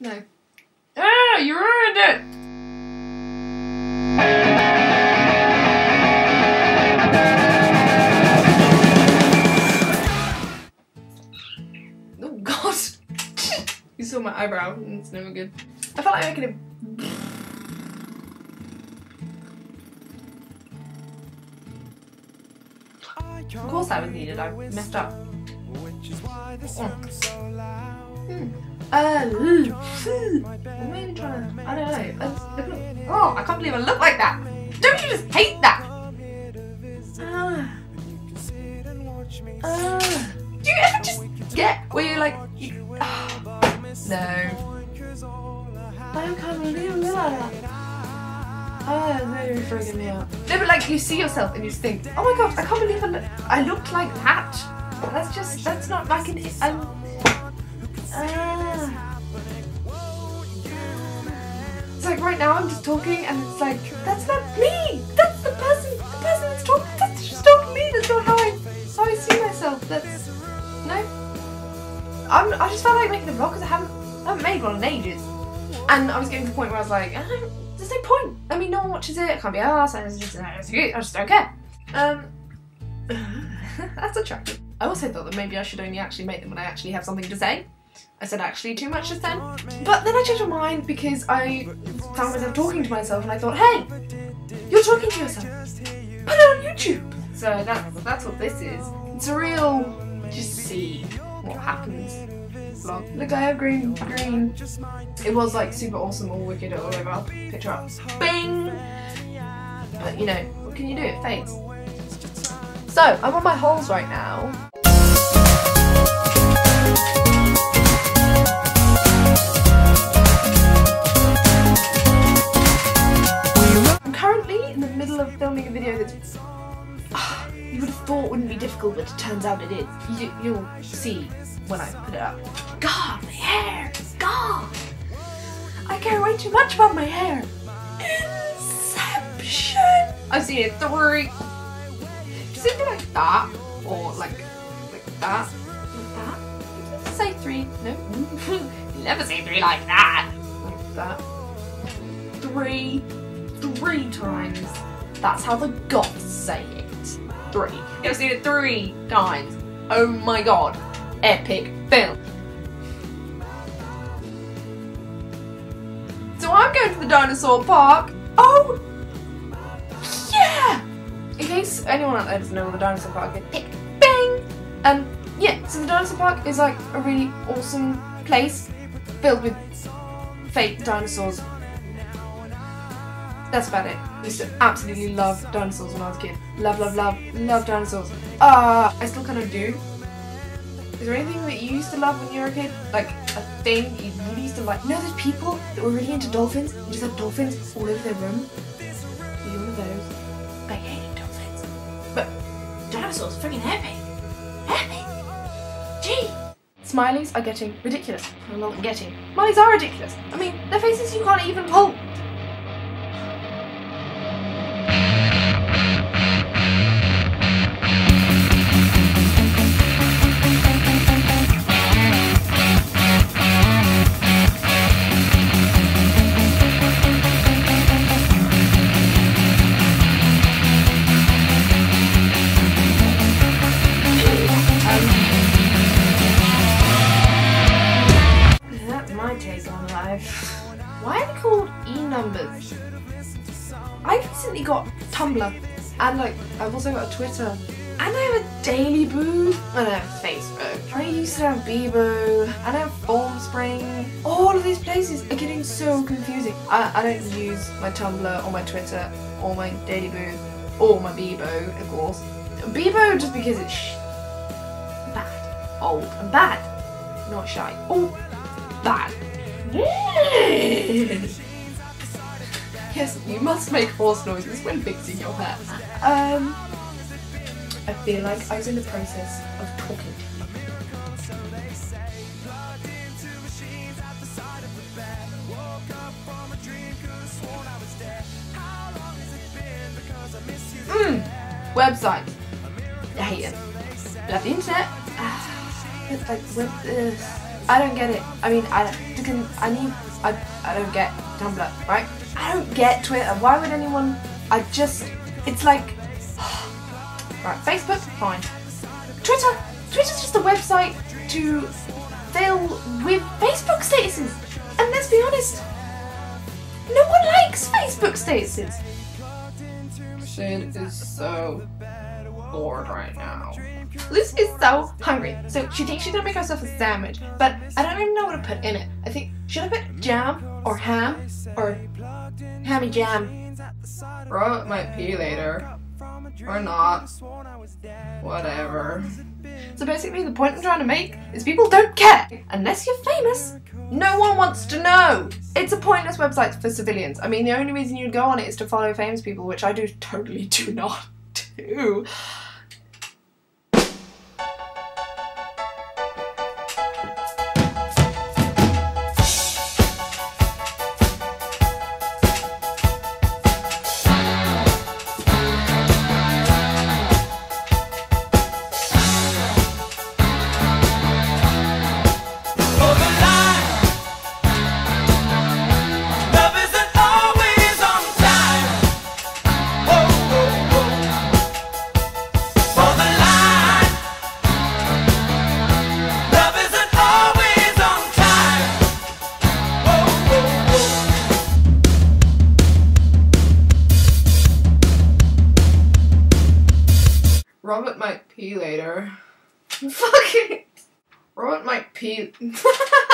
No. Ah, you ruined it! Oh god! you saw my eyebrow, and it's never good. I felt like making it. Of course that was needed, I messed up. Hmm. Uh, phew. I'm really trying to. I don't know. I, oh, I can't believe I look like that. Don't you just hate that? Ah. Ah. Do you ever just get where you're like, you, ah, no. I can't believe that. Ah, no, you're freaking me out. No, but like you see yourself and you just think, oh my god, I can't believe I, look, I looked like that. That's just, that's not like an. I'm, Ah. Right now I'm just talking and it's like, that's not me! That's the person, the person that's talking, that's just not me, that's not how I, how I see myself, that's, no. I'm, I just felt like making a vlog because I haven't, I haven't made one in ages. And I was getting to the point where I was like, I there's no point. I mean, no one watches it, I can't be asked, I just, I just don't care. Um, that's attractive. I also thought that maybe I should only actually make them when I actually have something to say. I said actually too much just then. But then I changed my mind because I found myself talking to myself and I thought, hey, you're talking to yourself. Put it on YouTube. So that's, that's what this is. It's a real, just see what happens vlog. Look, I have green, green. It was like super awesome or wicked or whatever. Picture up. Bing! But you know, what can you do? It fades. So, I'm on my holes right now. Middle filming a video that's ah, you would have thought wouldn't be difficult, but it turns out it is. You, you'll see when I put it up. God, my hair! God! I care way too much about my hair. Inception! I've seen it three. Be like that? Or like, like that? Like that? Say three? No. you never say three like that. Like that. Three. Three times. That's how the goths say it. Three. I've seen it three times. Oh my god. Epic film. So I'm going to the dinosaur park. Oh! Yeah! In case anyone out there doesn't know what the dinosaur park is, pick bang! Um, yeah, so the dinosaur park is like a really awesome place filled with fake dinosaurs. That's about it. I used to absolutely love dinosaurs when I was a kid. Love, love, love, love dinosaurs. Ah, uh, I still kind of do. Is there anything that you used to love when you were a kid? Like a thing you really used to like? You know those people that were really into dolphins and just had dolphins all over their room? Are you one of those? I hated dolphins. But dinosaurs, freaking epic. Epic. Gee. Smileys are getting ridiculous. I'm not getting. Smileys are ridiculous. I mean, their faces you can't even pull. Take on life. Why are they called e-numbers? I recently got Tumblr and like I've also got a Twitter and I have a DailyBooth and I have Facebook. I used to have Bebo and I have Formspring. All of these places are getting so confusing. I, I don't use my Tumblr or my Twitter or my DailyBooth or my Bebo, of course. Bebo just because it's bad, old and bad, not shy. Oh, bad. yes, you must make horse noises when fixing your hair. Um, I feel like I was in the process of talking to. Mm, website. I hate it. Love the internet. Ah, like, uh, I don't get it. I mean, I. I need. I. I don't get Tumblr, right? I don't get Twitter. Why would anyone? I just. It's like. right. Facebook, fine. Twitter. Twitter's just a website to fill with Facebook statuses. And let's be honest, no one likes Facebook statuses. Sid is so bored right now. Liz is so hungry, so she thinks she's gonna make herself a sandwich, but I don't even know what to put in it. I think, should I put jam or ham or hammy jam? Robert might pee later. Or not. Whatever. So basically the point I'm trying to make is people don't care. Unless you're famous, no one wants to know. It's a pointless website for civilians. I mean, the only reason you'd go on it is to follow famous people, which I do totally do not do. Robert might pee later. Fuck it. Robert might pee.